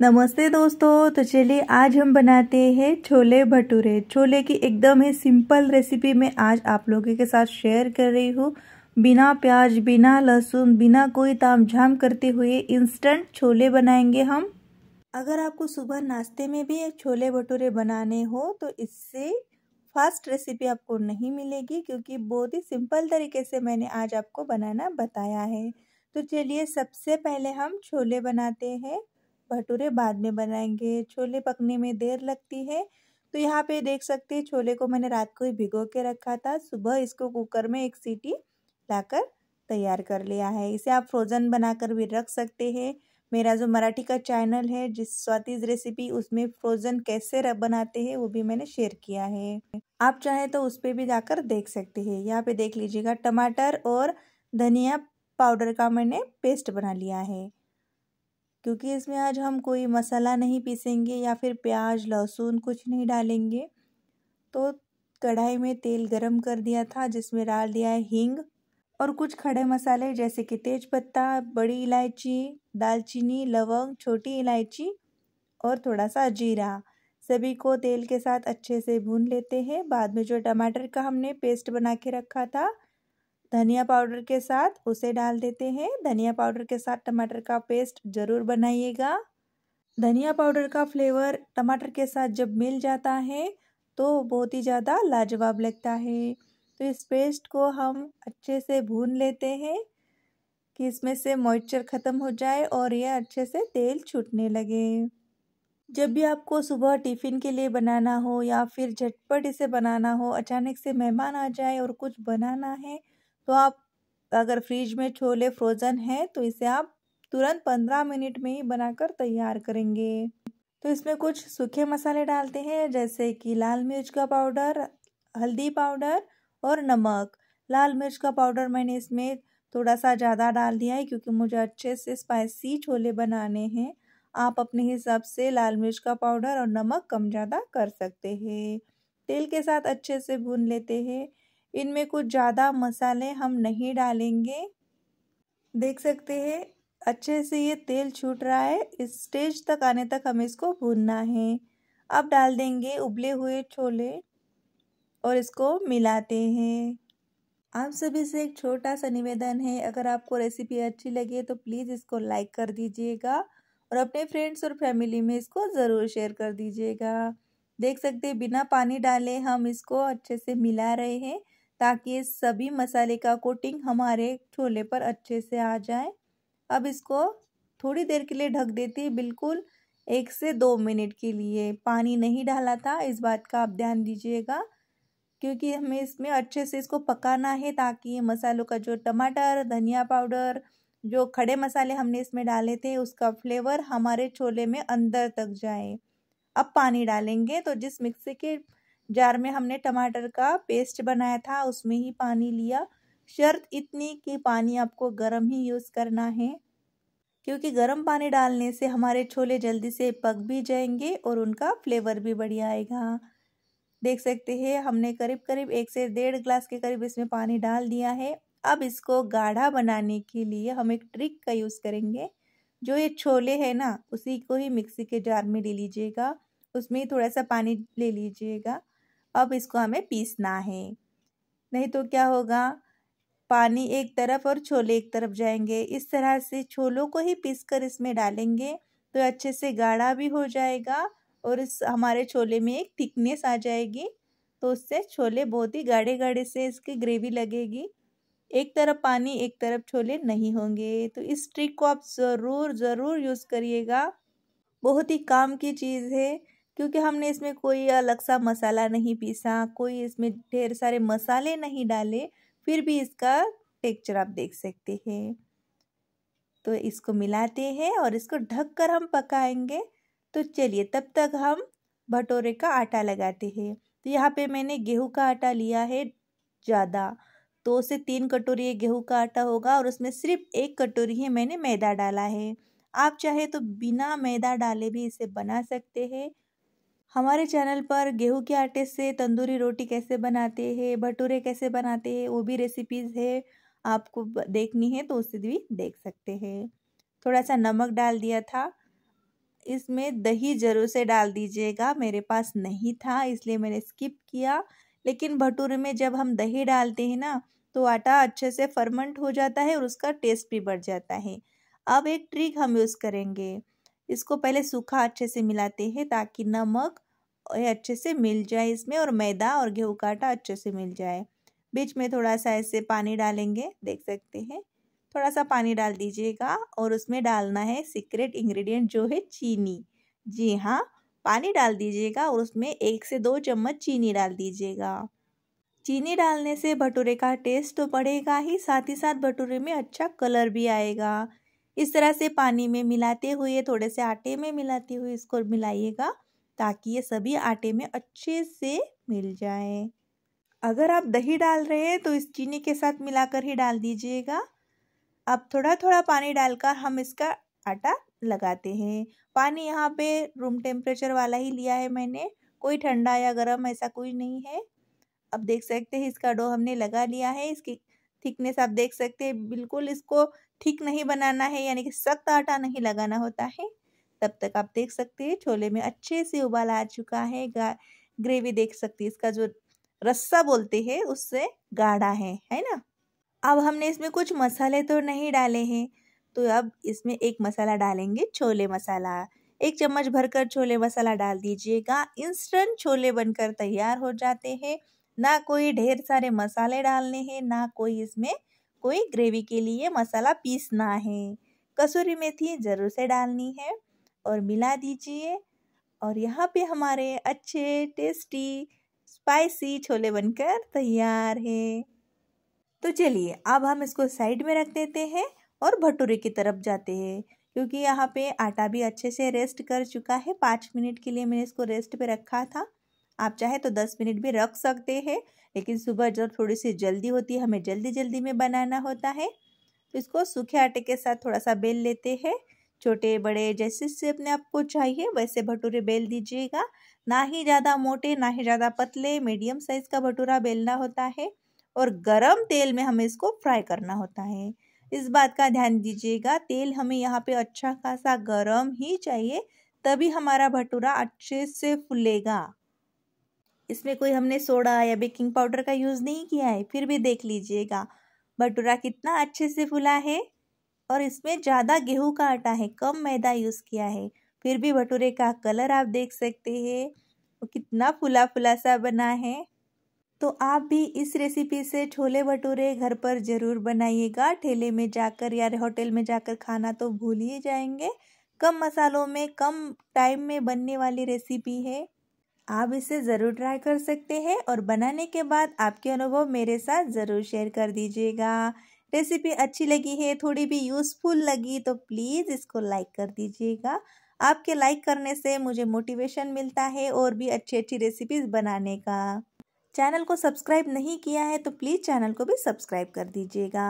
नमस्ते दोस्तों तो चलिए आज हम बनाते हैं छोले भटूरे। छोले की एकदम ही सिंपल रेसिपी मैं आज आप लोगों के साथ शेयर कर रही हूँ। बिना प्याज, बिना लहसुन, बिना कोई ताम झाम करते हुए इंस्टेंट छोले बनाएँगे हम। अगर आपको सुबह नाश्ते में भी एक छोले भटूरे बनाने हो तो इससे फास्ट रेसिपी आपको नहीं मिलेगी, क्योंकि बहुत ही सिंपल तरीके से मैंने आज आपको बनाना बताया है। तो चलिए सबसे पहले हम छोले बनाते हैं। भटूरे बाद में बनाएँगे। छोले पकने में देर लगती है। तो यहाँ पे देख सकते हैं, छोले को मैंने रात को ही भिगो के रखा था। सुबह इसको कुकर में एक सीटी लाकर तैयार कर लिया है। इसे आप फ्रोज़न बनाकर भी रख सकते हैं। मेरा जो मराठी का चैनल है, जिस स्वातिज रेसिपी उसमें फ्रोज़न कैसे बनाते हैं, वो भी मैंने शेयर किया है। आप चाहे तो उस पर भी जाकर देख सकते हैं। यहाँ पे देख लीजिएगा, टमाटर और धनिया पाउडर का मैंने पेस्ट बना लिया है। क्योंकि इसमें आज हम कोई मसाला नहीं पीसेंगे या फिर प्याज, लहसुन कुछ नहीं डालेंगे। तो कढ़ाई में तेल गरम कर दिया था, जिसमें डाल दिया है हींग और कुछ खड़े मसाले जैसे कि तेज पत्ता बड़ी इलायची, दालचीनी, लवंग, छोटी इलायची और थोड़ा सा जीरा। सभी को तेल के साथ अच्छे से भून लेते हैं। बाद में जो टमाटर का हमने पेस्ट बना के रखा था धनिया पाउडर के साथ उसे डाल देते हैं। धनिया पाउडर के साथ टमाटर का पेस्ट ज़रूर बनाइएगा। धनिया पाउडर का फ्लेवर टमाटर के साथ जब मिल जाता है तो बहुत ही ज़्यादा लाजवाब लगता है। तो इस पेस्ट को हम अच्छे से भून लेते हैं कि इसमें से मॉइस्चर ख़त्म हो जाए और ये अच्छे से तेल छूटने लगे। जब भी आपको सुबह टिफ़िन के लिए बनाना हो या फिर झटपट इसे बनाना हो, अचानक से मेहमान आ जाए और कुछ बनाना है तो आप अगर फ्रिज में छोले फ्रोज़न है तो इसे आप तुरंत पंद्रह मिनट में ही बनाकर तैयार करेंगे। तो इसमें कुछ सूखे मसाले डालते हैं, जैसे कि लाल मिर्च का पाउडर, हल्दी पाउडर और नमक। लाल मिर्च का पाउडर मैंने इसमें थोड़ा सा ज़्यादा डाल दिया है, क्योंकि मुझे अच्छे से स्पाइसी छोले बनाने हैं। आप अपने हिसाब से लाल मिर्च का पाउडर और नमक कम ज़्यादा कर सकते हैं। तेल के साथ अच्छे से भून लेते हैं। इनमें कुछ ज़्यादा मसाले हम नहीं डालेंगे। देख सकते हैं, अच्छे से ये तेल छूट रहा है, इस स्टेज तक आने तक हमें इसको भूनना है। अब डाल देंगे उबले हुए छोले और इसको मिलाते हैं। आप सभी से एक छोटा सा निवेदन है, अगर आपको रेसिपी अच्छी लगे तो प्लीज़ इसको लाइक कर दीजिएगा और अपने फ्रेंड्स और फैमिली में इसको ज़रूर शेयर कर दीजिएगा। देख सकते हैं, बिना पानी डाले हम इसको अच्छे से मिला रहे हैं। ताकि सभी मसाले का कोटिंग हमारे छोले पर अच्छे से आ जाए। अब इसको थोड़ी देर के लिए ढक देती बिल्कुल एक से दो मिनट के लिए। पानी नहीं डाला था, इस बात का आप ध्यान दीजिएगा, क्योंकि हमें इसमें अच्छे से इसको पकाना है ताकि मसालों का जो टमाटर, धनिया पाउडर, जो खड़े मसाले हमने इसमें डाले थे, उसका फ्लेवर हमारे छोले में अंदर तक जाए। अब पानी डालेंगे तो जिस मिक्सी के जार में हमने टमाटर का पेस्ट बनाया था, उसमें ही पानी लिया। शर्त इतनी कि पानी आपको गर्म ही यूज़ करना है, क्योंकि गर्म पानी डालने से हमारे छोले जल्दी से पक भी जाएँगे और उनका फ्लेवर भी बढ़िया आएगा। देख सकते हैं, हमने करीब करीब एक से डेढ़ ग्लास के करीब इसमें पानी डाल दिया है। अब इसको गाढ़ा बनाने के लिए हम एक ट्रिक का यूज़ करेंगे। जो ये छोले हैं ना, उसी को ही मिक्सी के जार में ले लीजिएगा। उसमें ही थोड़ा सा पानी ले लीजिएगा। अब इसको हमें पीसना है। नहीं तो क्या होगा? पानी एक तरफ़ और छोले एक तरफ़ जाएँगे। इस तरह से छोलों को ही पीस कर इसमें डालेंगे तो अच्छे से गाढ़ा भी हो जाएगा और इस हमारे छोले में एक थिकनेस आ जाएगी तो उससे छोले बहुत ही गाढ़े गाढ़े से इसकी ग्रेवी लगेगी। एक तरफ़ पानी, एक तरफ़ छोले नहीं होंगे। तो इस ट्रिक को आप ज़रूर ज़रूर यूज़ करिएगा। बहुत ही काम की चीज़ है। क्योंकि हमने इसमें कोई अलग सा मसाला नहीं पीसा, कोई इसमें ढेर सारे मसाले नहीं डाले, फिर भी इसका टेक्चर आप देख सकते हैं। तो इसको मिलाते हैं और इसको ढक कर हम पकाएँगे। तो चलिए, तब तक हम भटोरे का आटा लगाते हैं। तो यहाँ पे मैंने गेहूँ का आटा लिया है ज़्यादा। दो से तीन कटोरी गेहूँ का आटा होगा और उसमें सिर्फ़ एक कटोरी ही मैंने मैदा डाला है। आप चाहे तो बिना मैदा डाले भी इसे बना सकते हैं। हमारे चैनल पर गेहूँ के आटे से तंदूरी रोटी कैसे बनाते हैं, भटूरे कैसे बनाते हैं, वो भी रेसिपीज़ है, आपको देखनी है तो उसे भी देख सकते हैं। थोड़ा सा नमक डाल दिया था। इसमें दही ज़रूर से डाल दीजिएगा, मेरे पास नहीं था, इसलिए मैंने स्किप किया। लेकिन भटूरे में जब हम दही डालते हैं ना तो आटा अच्छे से फर्मेंट हो जाता है और उसका टेस्ट भी बढ़ जाता है। अब एक ट्रिक हम यूज़ करेंगे। इसको पहले सूखा अच्छे से मिलाते हैं ताकि नमक अच्छे से मिल जाए इसमें और मैदा और गेहूँ का आटा अच्छे से मिल जाए। बीच में थोड़ा सा ऐसे पानी डालेंगे, देख सकते हैं। थोड़ा सा पानी डाल दीजिएगा और उसमें डालना है सीक्रेट इंग्रेडिएंट जो है चीनी। जी हाँ पानी डाल दीजिएगा और उसमें एक से दो चम्मच चीनी डाल दीजिएगा। चीनी डालने से भटूरे का टेस्ट तो बढ़ेगा ही, साथ ही साथ भटूरे में अच्छा कलर भी आएगा। इस तरह से पानी में मिलाते हुए, थोड़े से आटे में मिलाते हुए इसको मिलाइएगा, ताकि ये सभी आटे में अच्छे से मिल जाए। अगर आप दही डाल रहे हैं तो इस चीनी के साथ मिलाकर ही डाल दीजिएगा। अब थोड़ा थोड़ा पानी डालकर हम इसका आटा लगाते हैं। पानी यहाँ पे रूम टेम्परेचर वाला ही लिया है मैंने, कोई ठंडा या गर्म ऐसा कोई नहीं है। अब देख सकते हैं, इसका डो हमने लगा लिया है, इसकी थिकनेस आप देख सकते हैं, बिल्कुल इसको ठीक नहीं बनाना है, यानी कि सख्त आटा नहीं लगाना होता है, तब तक आप देख सकते हैं, छोले में अच्छे से उबाल आ चुका है ग्रेवी देख सकते हैं, इसका जो रस्सा बोलते हैं, उससे गाढ़ा है है ना? अब हमने इसमें कुछ मसाले तो नहीं डाले हैं तो अब इसमें एक मसाला डालेंगे छोले मसाला। एक चम्मच भरकर छोले मसाला डाल दीजिएगा, इंस्टेंट छोले बनकर तैयार हो जाते हैं। ना कोई ढेर सारे मसाले डालने हैं, ना कोई इसमें कोई ग्रेवी के लिए मसाला पीसना है। कसूरी मेथी ज़रूर से डालनी है और मिला दीजिए। और यहाँ पे हमारे अच्छे, टेस्टी, स्पाइसी छोले बनकर तैयार है। तो चलिए, अब हम इसको साइड में रख देते हैं और भटूरे की तरफ़ जाते हैं। क्योंकि यहाँ पे आटा भी अच्छे से रेस्ट कर चुका है। पाँच मिनट के लिए मैंने इसको रेस्ट पे रखा था। आप चाहे तो दस मिनट भी रख सकते हैं। लेकिन सुबह जब थोड़ी सी जल्दी होती है, हमें जल्दी जल्दी में बनाना होता है। तो इसको सूखे आटे के साथ थोड़ा सा बेल लेते हैं। छोटे बड़े जैसे से अपने आप को चाहिए, वैसे भटूरे बेल दीजिएगा। ना ही ज़्यादा मोटे, ना ही ज़्यादा पतले, मीडियम साइज़ का भटूरा बेलना होता है और गरम तेल में हमें इसको फ्राई करना होता है। इस बात का ध्यान दीजिएगा, तेल हमें यहाँ पे अच्छा खासा गरम ही चाहिए, तभी हमारा भटूरा अच्छे से फूलेगा। इसमें कोई हमने सोडा या बेकिंग पाउडर का यूज़ नहीं किया है, फिर भी देख लीजिएगा। भटूरा कितना अच्छे से फुला है और इसमें ज़्यादा गेहूँ का आटा है, कम मैदा यूज़ किया है। फिर भी भटूरे का कलर आप देख सकते हैं, वो कितना फुला फुला सा बना है। तो आप भी इस रेसिपी से छोले भटूरे घर पर ज़रूर बनाइएगा। ठेले में जाकर या होटल में जाकर खाना तो भूल ही जाएँगे। कम मसालों में, कम टाइम में बनने वाली रेसिपी है। आप इसे ज़रूर ट्राई कर सकते हैं और बनाने के बाद आपके अनुभव मेरे साथ ज़रूर शेयर कर दीजिएगा। रेसिपी अच्छी लगी है, थोड़ी भी यूज़फुल लगी तो प्लीज़ इसको लाइक कर दीजिएगा। आपके लाइक करने से मुझे मोटिवेशन मिलता है और भी अच्छी अच्छी रेसिपीज़ बनाने का। चैनल को सब्सक्राइब नहीं किया है तो प्लीज़ चैनल को भी सब्सक्राइब कर दीजिएगा।